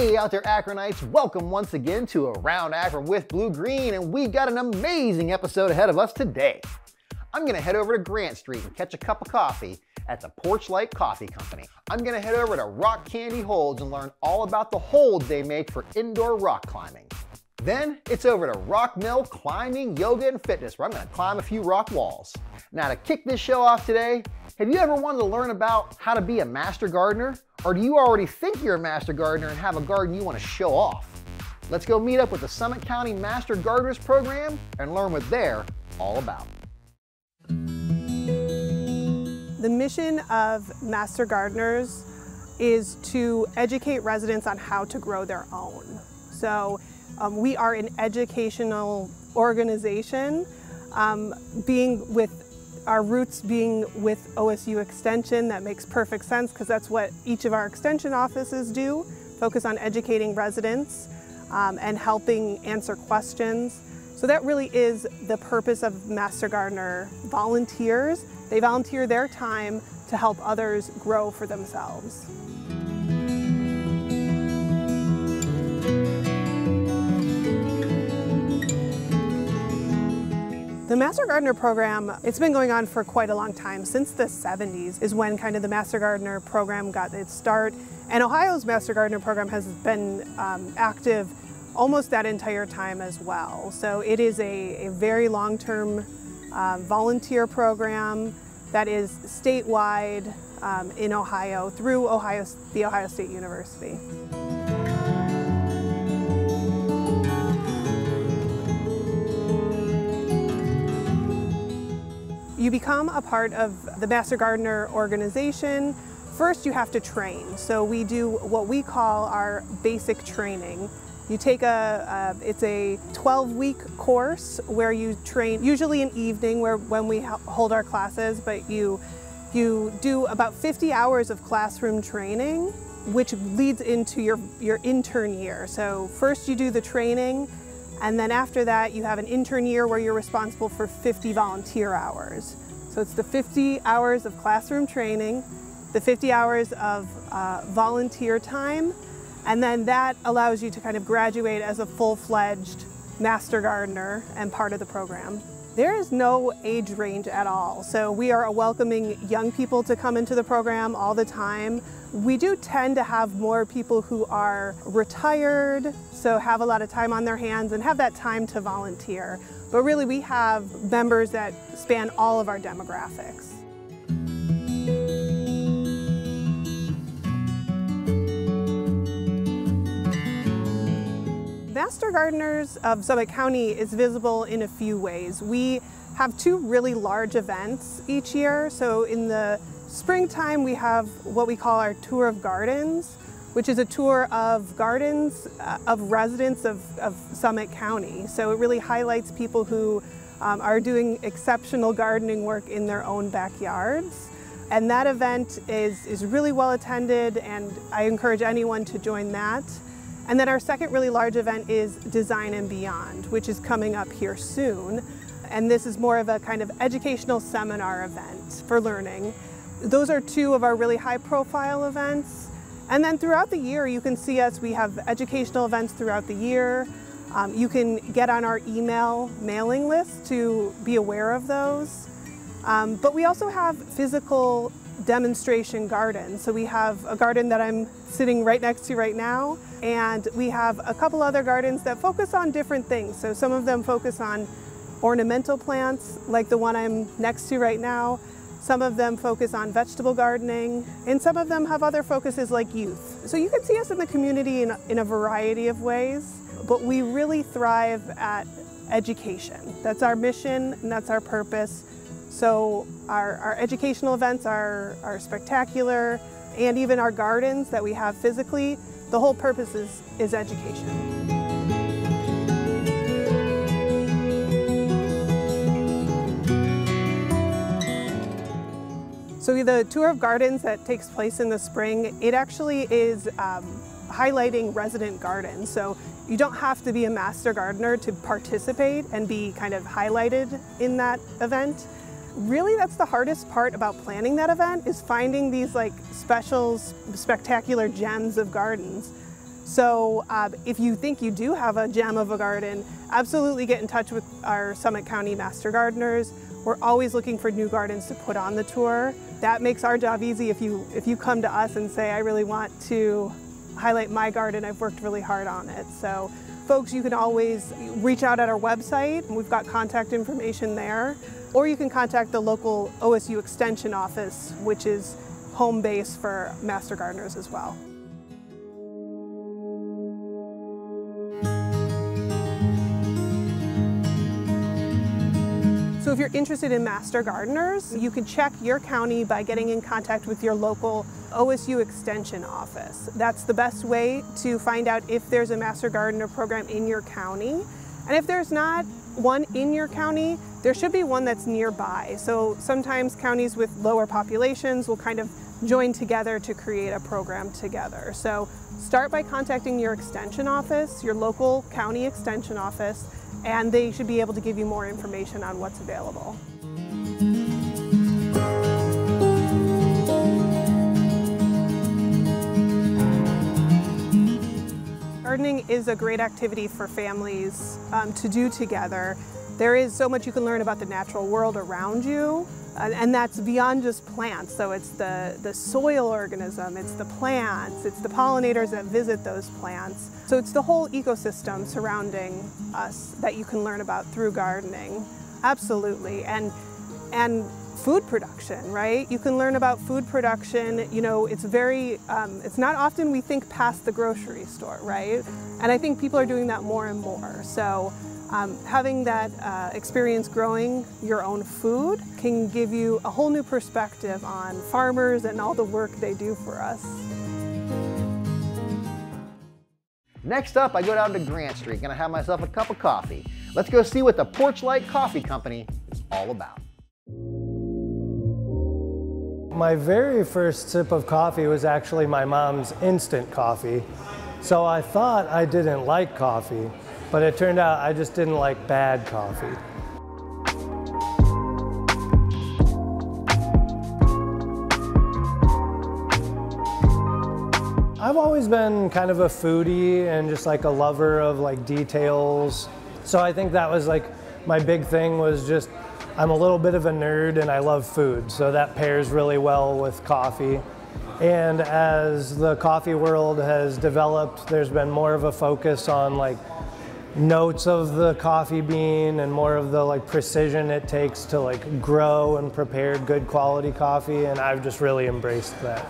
Hey out there Akronites, welcome once again to Around Akron with Blue Green and we've got an amazing episode ahead of us today. I'm gonna head over to Grant Street and catch a cup of coffee at the Porchlight Coffee Company. I'm gonna head over to Rock Candy Holds and learn all about the holds they make for indoor rock climbing. Then it's over to Rock Mill Climbing, Yoga, and Fitness where I'm gonna climb a few rock walls. Now to kick this show off today, have you ever wanted to learn about how to be a master gardener? Or do you already think you're a master gardener and have a garden you want to show off? Let's go meet up with the Summit County Master Gardeners Program and learn what they're all about. The mission of Master Gardeners is to educate residents on how to grow their own. So um, we are an educational organization, um, being with our roots being with OSU Extension, that makes perfect sense because that's what each of our extension offices do, focus on educating residents um, and helping answer questions. So that really is the purpose of Master Gardener volunteers. They volunteer their time to help others grow for themselves. Master Gardener program, it's been going on for quite a long time. Since the 70s is when kind of the Master Gardener program got its start. And Ohio's Master Gardener program has been um, active almost that entire time as well. So it is a, a very long-term um, volunteer program that is statewide um, in Ohio through Ohio, the Ohio State University. You become a part of the Master Gardener organization. First, you have to train. So we do what we call our basic training. You take a, it's a 12-week course where you train, usually an evening where when we hold our classes, but you you do about 50 hours of classroom training, which leads into your, your intern year. So first you do the training, and then after that, you have an intern year where you're responsible for 50 volunteer hours. So it's the 50 hours of classroom training, the 50 hours of uh, volunteer time, and then that allows you to kind of graduate as a full-fledged master gardener and part of the program. There is no age range at all. So we are welcoming young people to come into the program all the time. We do tend to have more people who are retired, so have a lot of time on their hands and have that time to volunteer. But really we have members that span all of our demographics. Master Gardeners of Summit County is visible in a few ways. We have two really large events each year. So in the springtime, we have what we call our Tour of Gardens, which is a tour of gardens uh, of residents of, of, Summit County. So it really highlights people who um, are doing exceptional gardening work in their own backyards. And that event is, is really well attended and I encourage anyone to join that. And then our second really large event is Design and Beyond, which is coming up here soon. And this is more of a kind of educational seminar event for learning. Those are two of our really high profile events. And then throughout the year, you can see us, we have educational events throughout the year. Um, you can get on our email mailing list to be aware of those. Um, but we also have physical demonstration gardens. So we have a garden that I'm sitting right next to right now, and we have a couple other gardens that focus on different things. So some of them focus on ornamental plants, like the one I'm next to right now. Some of them focus on vegetable gardening, and some of them have other focuses like youth. So you can see us in the community in, in a variety of ways, but we really thrive at education. That's our mission and that's our purpose. So our, our educational events are, are spectacular, and even our gardens that we have physically, the whole purpose is, is education. So the tour of gardens that takes place in the spring, it actually is um, highlighting resident gardens. So you don't have to be a master gardener to participate and be kind of highlighted in that event. Really, that's the hardest part about planning that event is finding these like special, spectacular gems of gardens. So uh, if you think you do have a gem of a garden, absolutely get in touch with our Summit County Master Gardeners. We're always looking for new gardens to put on the tour. That makes our job easy if you, if you come to us and say, I really want to highlight my garden, I've worked really hard on it. So folks, you can always reach out at our website. We've got contact information there. Or you can contact the local OSU Extension office, which is home base for Master Gardeners as well. So if you're interested in master gardeners, you can check your county by getting in contact with your local OSU Extension office. That's the best way to find out if there's a master gardener program in your county. And if there's not one in your county, there should be one that's nearby. So sometimes counties with lower populations will kind of join together to create a program together. So start by contacting your extension office, your local county extension office, and they should be able to give you more information on what's available. Gardening is a great activity for families um, to do together. There is so much you can learn about the natural world around you, and that's beyond just plants. So it's the, the soil organism, it's the plants, it's the pollinators that visit those plants. So it's the whole ecosystem surrounding us that you can learn about through gardening. Absolutely. And, and food production, right? You can learn about food production. You know, it's very, um, it's not often we think past the grocery store, right? And I think people are doing that more and more. So um, having that uh, experience growing your own food can give you a whole new perspective on farmers and all the work they do for us. Next up, I go down to Grant Street, gonna have myself a cup of coffee. Let's go see what the Porchlight Coffee Company is all about. My very first sip of coffee was actually my mom's instant coffee. So I thought I didn't like coffee. But it turned out I just didn't like bad coffee. I've always been kind of a foodie and just like a lover of like details. So I think that was like my big thing was just I'm a little bit of a nerd and I love food. So that pairs really well with coffee. And as the coffee world has developed, there's been more of a focus on like notes of the coffee bean and more of the like precision it takes to like grow and prepare good quality coffee and I've just really embraced that.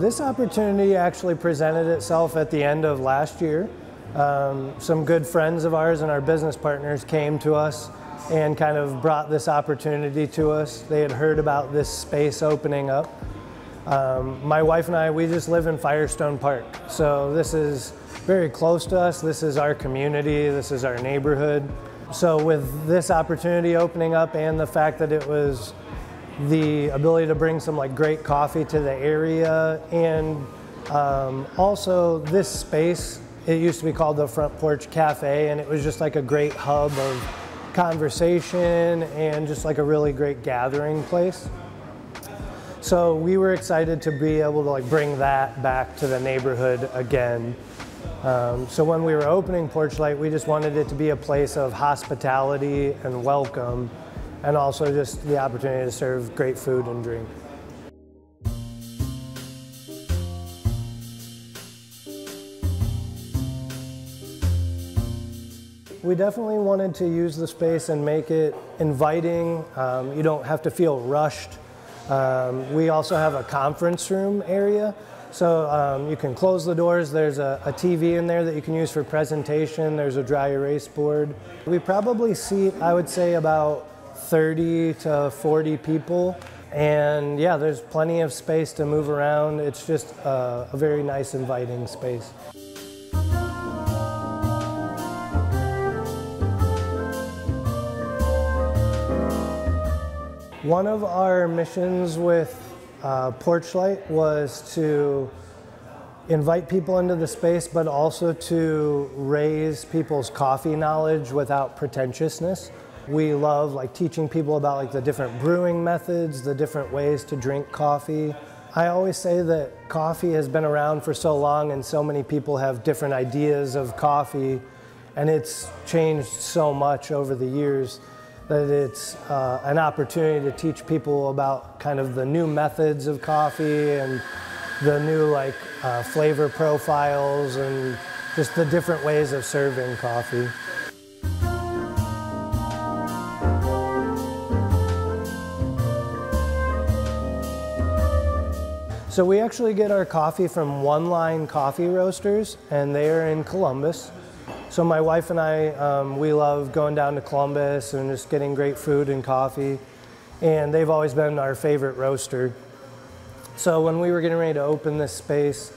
This opportunity actually presented itself at the end of last year. Um, some good friends of ours and our business partners came to us and kind of brought this opportunity to us. They had heard about this space opening up. Um, my wife and I, we just live in Firestone Park. So this is very close to us. This is our community. This is our neighborhood. So with this opportunity opening up and the fact that it was the ability to bring some like great coffee to the area and um, also this space, it used to be called the Front Porch Cafe and it was just like a great hub of conversation and just like a really great gathering place. So we were excited to be able to like bring that back to the neighborhood again. Um, so when we were opening Porchlight, we just wanted it to be a place of hospitality and welcome, and also just the opportunity to serve great food and drink. We definitely wanted to use the space and make it inviting. Um, you don't have to feel rushed. Um, we also have a conference room area. So um, you can close the doors. There's a, a, TV in there that you can use for presentation. There's a dry erase board. We probably seat, I would say, about 30 to 40 people. And yeah, there's plenty of space to move around. It's just a, a very nice, inviting space. One of our missions with uh, Porchlight was to invite people into the space, but also to raise people's coffee knowledge without pretentiousness. We love like teaching people about like the different brewing methods, the different ways to drink coffee. I always say that coffee has been around for so long and so many people have different ideas of coffee and it's changed so much over the years that it's uh, an opportunity to teach people about kind of the new methods of coffee and the new like uh, flavor profiles and just the different ways of serving coffee. So we actually get our coffee from One Line Coffee Roasters, and they are in Columbus. So my wife and I, um, we love going down to Columbus and just getting great food and coffee. And they've always been our favorite roaster. So when we were getting ready to open this space,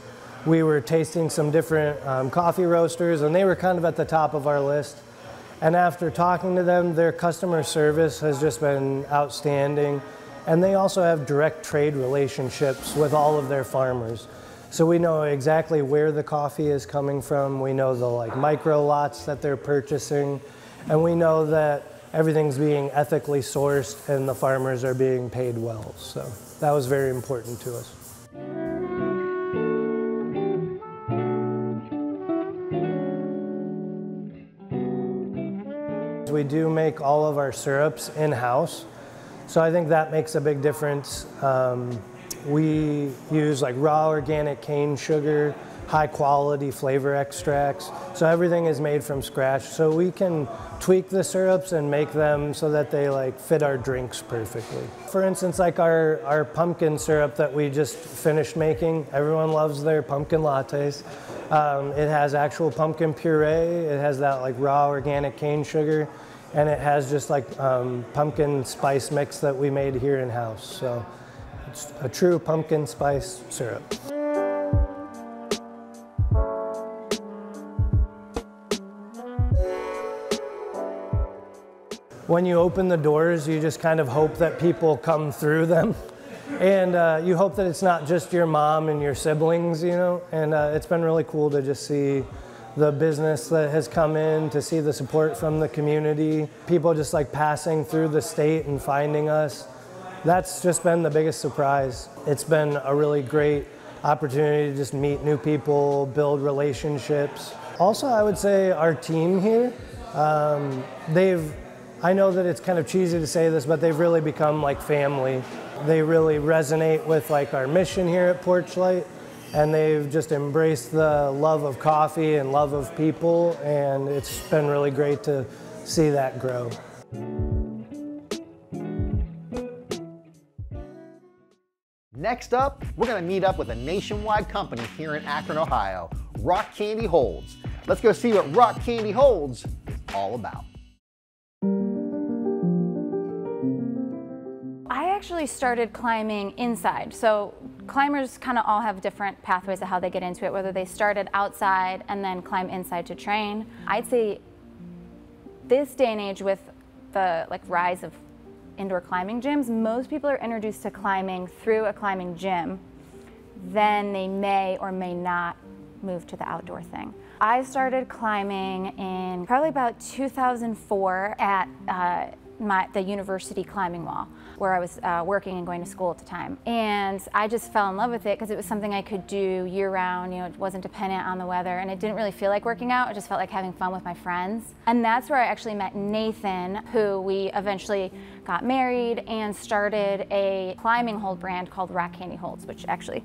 we were tasting some different um, coffee roasters, and they were kind of at the top of our list. And after talking to them, their customer service has just been outstanding. And they also have direct trade relationships with all of their farmers. So we know exactly where the coffee is coming from. We know the like micro lots that they're purchasing. And we know that everything's being ethically sourced and the farmers are being paid well. So that was very important to us. We do make all of our syrups in-house. So I think that makes a big difference. Um, we use like raw organic cane sugar, high quality flavor extracts. So everything is made from scratch. So we can tweak the syrups and make them so that they like fit our drinks perfectly. For instance, like our, our pumpkin syrup that we just finished making, everyone loves their pumpkin lattes. Um, it has actual pumpkin puree. It has that like raw organic cane sugar and it has just like um, pumpkin spice mix that we made here in house. So it's a true pumpkin spice syrup. When you open the doors, you just kind of hope that people come through them. And uh, you hope that it's not just your mom and your siblings, you know? And uh, it's been really cool to just see the business that has come in, to see the support from the community, people just like passing through the state and finding us. That's just been the biggest surprise. It's been a really great opportunity to just meet new people, build relationships. Also, I would say our team here, um, they've, I know that it's kind of cheesy to say this, but they've really become like family. They really resonate with like our mission here at Porchlight and they've just embraced the love of coffee and love of people, and it's been really great to see that grow. Next up, we're to meet up with a nationwide company here in Akron, Ohio, Rock Candy Holds. Let's go see what Rock Candy Holds is all about. I actually started climbing inside. So climbers kind of all have different pathways of how they get into it, whether they started outside and then climb inside to train. I'd say this day and age with the like rise of indoor climbing gyms, most people are introduced to climbing through a climbing gym. Then they may or may not move to the outdoor thing. I started climbing in probably about 2004 at uh, my, the university climbing wall where I was uh, working and going to school at the time. And I just fell in love with it because it was something I could do year round. You know, it wasn't dependent on the weather and it didn't really feel like working out. It just felt like having fun with my friends. And that's where I actually met Nathan, who we eventually got married and started a climbing hold brand called Rock Candy Holds, which actually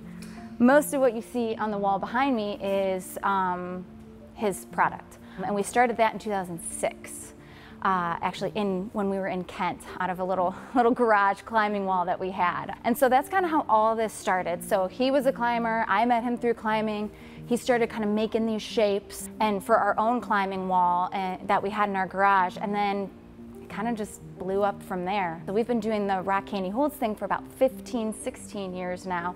most of what you see on the wall behind me is um, his product. And we started that in 2006 uh, actually in when we were in Kent out of a little little garage climbing wall that we had. And so that's kind of how all this started. So he was a climber, I met him through climbing. He started kind of making these shapes and for our own climbing wall and, uh, that we had in our garage and then kind of just blew up from there. So we've been doing the Rock Candy Holds thing for about 15, 16 years now.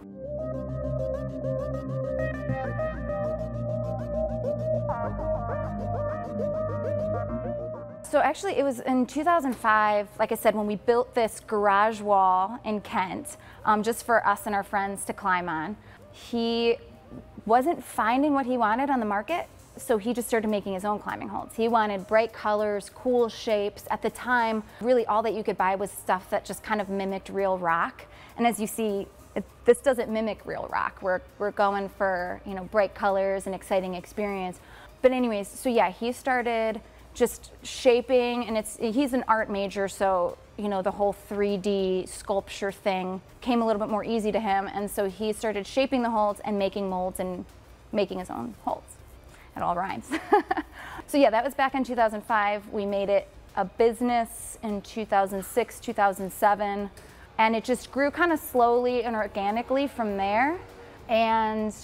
So actually it was in 2005, like I said, when we built this garage wall in Kent, um, just for us and our friends to climb on. He wasn't finding what he wanted on the market, so he just started making his own climbing holds. He wanted bright colors, cool shapes. At the time, really all that you could buy was stuff that just kind of mimicked real rock. And as you see, it, this doesn't mimic real rock. We're, we're going for, you know, bright colors and exciting experience. But anyways, so yeah, he started just shaping and it's he's an art major so you know the whole 3d sculpture thing came a little bit more easy to him and so he started shaping the holds and making molds and making his own holds. It all rhymes. So yeah that was back in 2005 we made it a business in 2006 2007 and it just grew kind of slowly and organically from there and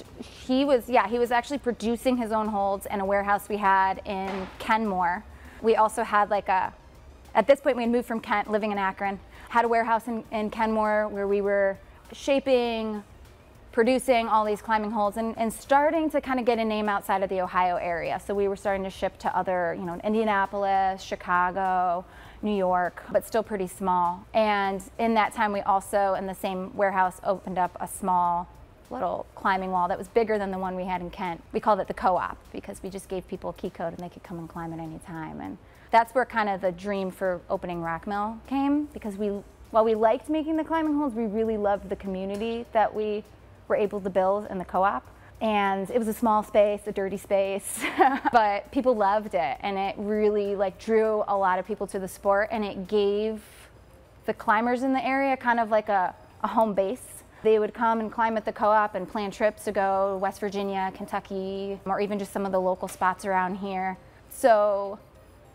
he was yeah he was actually producing his own holds in a warehouse we had in kenmore. We also had like a at this point we had moved from kent living in akron had a warehouse in, in kenmore where we were shaping producing all these climbing holds and, and starting to kind of get a name outside of the ohio area. So we were starting to ship to other you know indianapolis chicago new york but still pretty small. And in that time we also in the same warehouse opened up a small little climbing wall that was bigger than the one we had in Kent. We called it the co-op because we just gave people a key code and they could come and climb at any time. And that's where kind of the dream for opening Rock Mill came because we, while we liked making the climbing holds, we really loved the community that we were able to build in the co-op. And it was a small space, a dirty space, but people loved it and it really like drew a lot of people to the sport and it gave the climbers in the area kind of like a, a home base they would come and climb at the co-op and plan trips to go West Virginia, Kentucky, or even just some of the local spots around here. So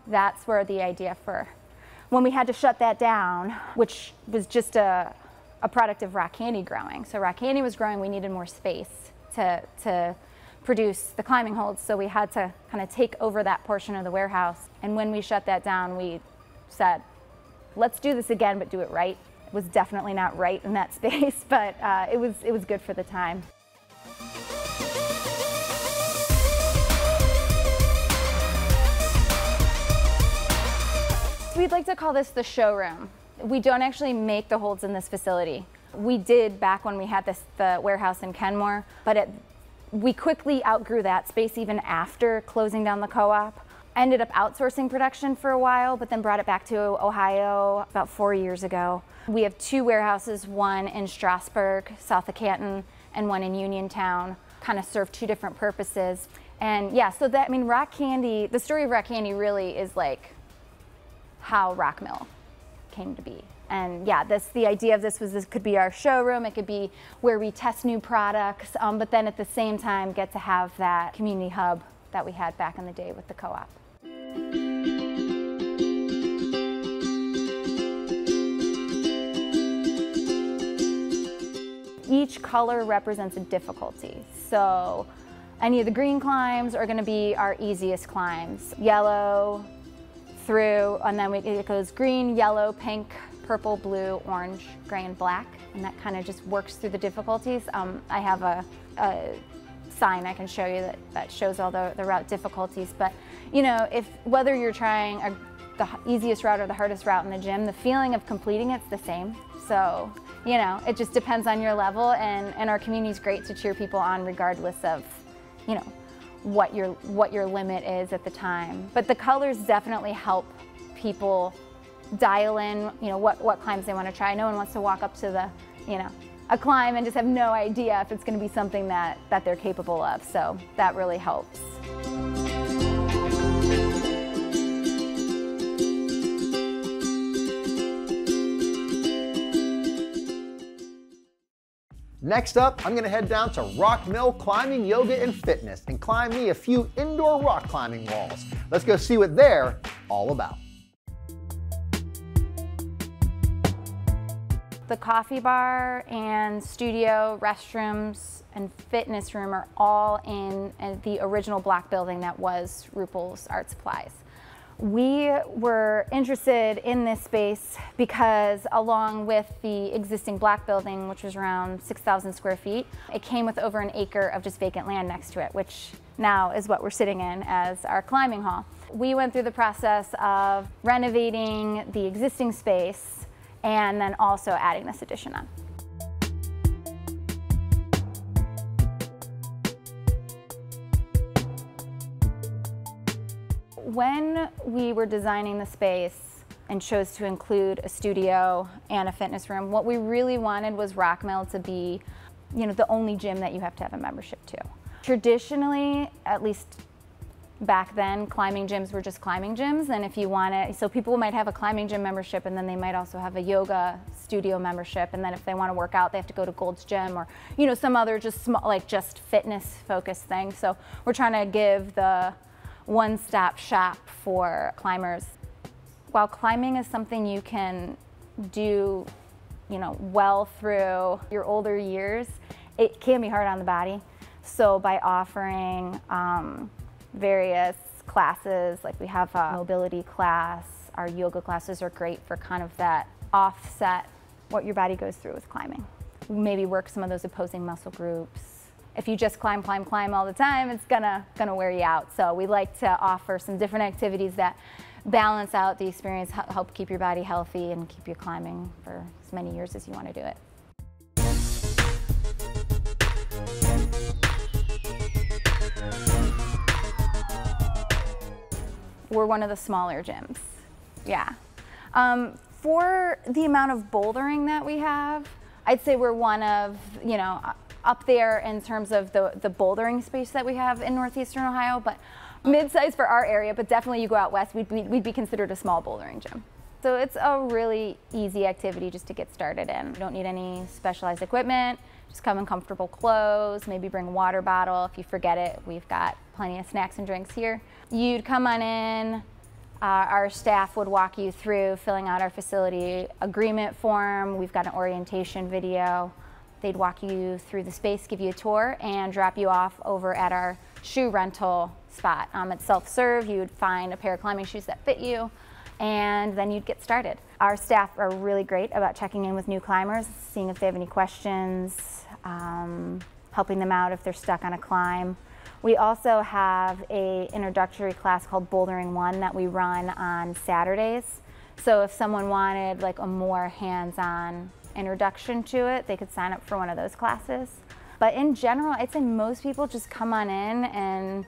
that's where the idea for when we had to shut that down, which was just a, a product of rock candy growing. So rock candy was growing, we needed more space to, to produce the climbing holds. So we had to kind of take over that portion of the warehouse. And when we shut that down, we said, let's do this again, but do it right was definitely not right in that space, but uh, it, was, it was good for the time. We'd like to call this the showroom. We don't actually make the holds in this facility. We did back when we had this the warehouse in Kenmore, but it, we quickly outgrew that space even after closing down the co-op ended up outsourcing production for a while, but then brought it back to Ohio about four years ago. We have two warehouses, one in Strasburg, south of Canton, and one in Uniontown, kind of serve two different purposes. And yeah, so that, I mean, Rock Candy, the story of Rock Candy really is like how Rock Mill came to be. And yeah, this the idea of this was this could be our showroom, it could be where we test new products, um, but then at the same time get to have that community hub that we had back in the day with the co-op. Each color represents a difficulty. So any of the green climbs are gonna be our easiest climbs. Yellow through, and then we, it goes green, yellow, pink, purple, blue, orange, gray, and black. And that kind of just works through the difficulties. Um, I have a, a sign I can show you that, that shows all the, the route difficulties. But you know, if whether you're trying a, the easiest route or the hardest route in the gym, the feeling of completing it's the same. So, you know, it just depends on your level and, and our community is great to cheer people on regardless of, you know, what your what your limit is at the time. But the colors definitely help people dial in, you know, what, what climbs they want to try. No one wants to walk up to the, you know, a climb and just have no idea if it's going to be something that, that they're capable of. So that really helps. Next up, I'm gonna head down to Rock Mill Climbing, Yoga, and Fitness and climb me a few indoor rock climbing walls. Let's go see what they're all about. The coffee bar and studio, restrooms, and fitness room are all in uh, the original block building that was Rupel's Art Supplies. We were interested in this space because along with the existing black building, which was around 6,000 square feet, it came with over an acre of just vacant land next to it, which now is what we're sitting in as our climbing hall. We went through the process of renovating the existing space and then also adding this addition on. when we were designing the space and chose to include a studio and a fitness room, what we really wanted was Rock Mill to be, you know, the only gym that you have to have a membership to. Traditionally, at least back then climbing gyms were just climbing gyms. And if you want it so people might have a climbing gym membership and then they might also have a yoga studio membership. And then if they want to work out they have to go to gold's gym or you know some other just small like just fitness focused thing. So we're trying to give the one-stop shop for climbers. While climbing is something you can do you know well through your older years it can be hard on the body. So by offering um, various classes, like we have a mobility class, our yoga classes are great for kind of that offset what your body goes through with climbing. Maybe work some of those opposing muscle groups. If you just climb, climb, climb all the time, it's gonna, gonna wear you out. So we like to offer some different activities that balance out the experience, help keep your body healthy and keep you climbing for as many years as you wanna do it. We're one of the smaller gyms. Yeah. Um, for the amount of bouldering that we have, I'd say we're one of, you know, up there in terms of the, the bouldering space that we have in Northeastern Ohio, but mid-size for our area, but definitely you go out west, we'd, we'd be considered a small bouldering gym. So it's a really easy activity just to get started in. You don't need any specialized equipment. Just come in comfortable clothes, maybe bring a water bottle. If you forget it, we've got plenty of snacks and drinks here. You'd come on in, uh, our staff would walk you through filling out our facility agreement form. We've got an orientation video. They'd walk you through the space, give you a tour, and drop you off over at our shoe rental spot. Um, it's self-serve. You'd find a pair of climbing shoes that fit you, and then you'd get started. Our staff are really great about checking in with new climbers, seeing if they have any questions, um, helping them out if they're stuck on a climb. We also have a introductory class called Bouldering One that we run on Saturdays. So if someone wanted like a more hands-on introduction to it, they could sign up for one of those classes. But in general, I'd say most people just come on in and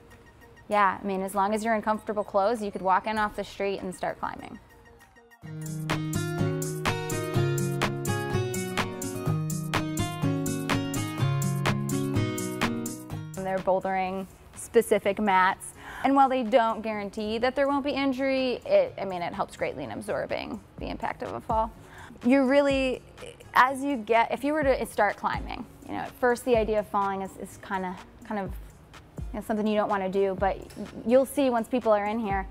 yeah, I mean, as long as you're in comfortable clothes, you could walk in off the street and start climbing. They're bouldering specific mats. And while they don't guarantee that there won't be injury, it, I mean, it helps greatly in absorbing the impact of a fall. You really, as you get, if you were to start climbing, you know, at first the idea of falling is, is kind of, kind of you know, something you don't want to do, but you'll see once people are in here,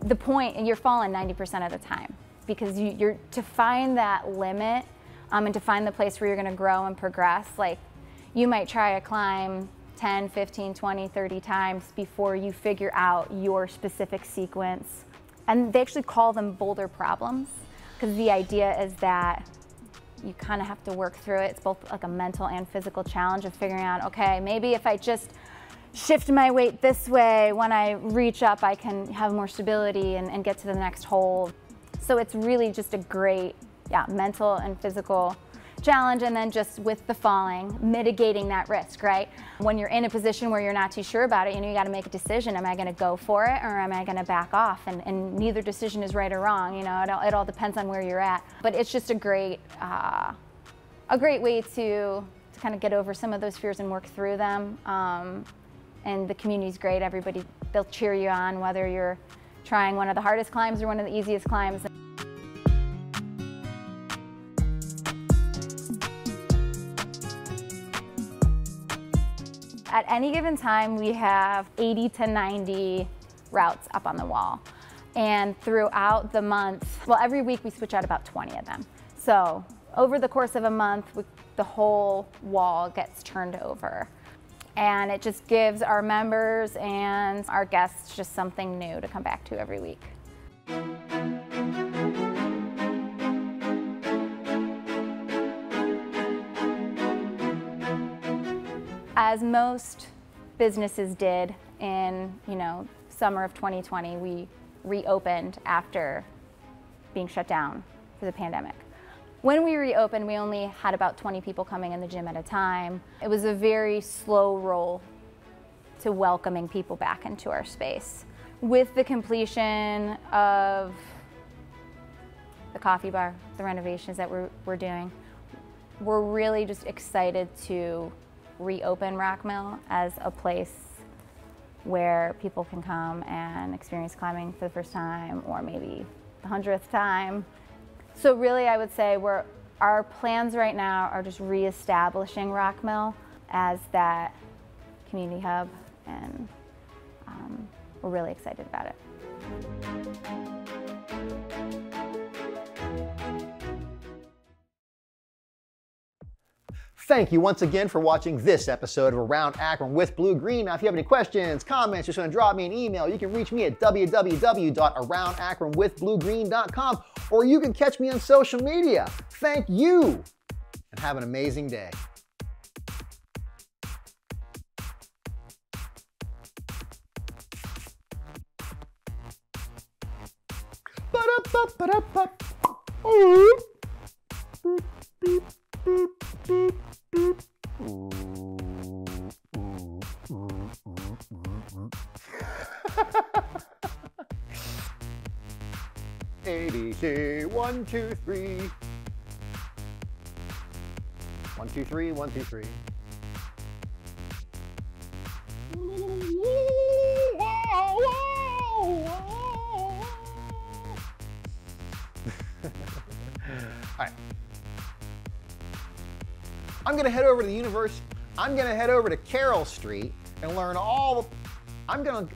the point, you're falling 90% of the time because you, are to find that limit um, and to find the place where you're going to grow and progress. Like you might try a climb 10, 15, 20, 30 times before you figure out your specific sequence. And they actually call them boulder problems because the idea is that you kind of have to work through it. It's both like a mental and physical challenge of figuring out, okay, maybe if I just shift my weight this way, when I reach up, I can have more stability and, and get to the next hole. So it's really just a great, yeah, mental and physical challenge and then just with the falling, mitigating that risk, right? When you're in a position where you're not too sure about it, you know, you got to make a decision. Am I going to go for it or am I going to back off? And, and, neither decision is right or wrong. You know, it all, it all depends on where you're at. But it's just a great, uh, a great way to, to kind of get over some of those fears and work through them. Um, and the community's great. Everybody, they'll cheer you on whether you're trying one of the hardest climbs or one of the easiest climbs. At any given time, we have 80 to 90 routes up on the wall. And throughout the month, well, every week we switch out about 20 of them. So over the course of a month, we, the whole wall gets turned over. And it just gives our members and our guests just something new to come back to every week. As most businesses did in, you know, summer of 2020, we reopened after being shut down for the pandemic. When we reopened, we only had about 20 people coming in the gym at a time. It was a very slow roll to welcoming people back into our space. with the completion of the coffee bar, the renovations that we're, we're doing, we're really just excited to reopen Rock Mill as a place where people can come and experience climbing for the first time or maybe the hundredth time. So really I would say we're, our plans right now are just reestablishing Rock Mill as that community hub and um, we're really excited about it. Thank you once again for watching this episode of Around Akron with Blue Green. Now, if you have any questions, comments, just want to drop me an email, you can reach me at www.aroundakronwithbluegreen.com or you can catch me on social media. Thank you and have an amazing day. Ba-da-ba-ba-da-ba. Boop, beep, beep, beep. One, two, three. One, two, three, one, two, three. All right. I'm gonna head over to the universe. I'm gonna head over to Carroll Street and learn all. The I'm gonna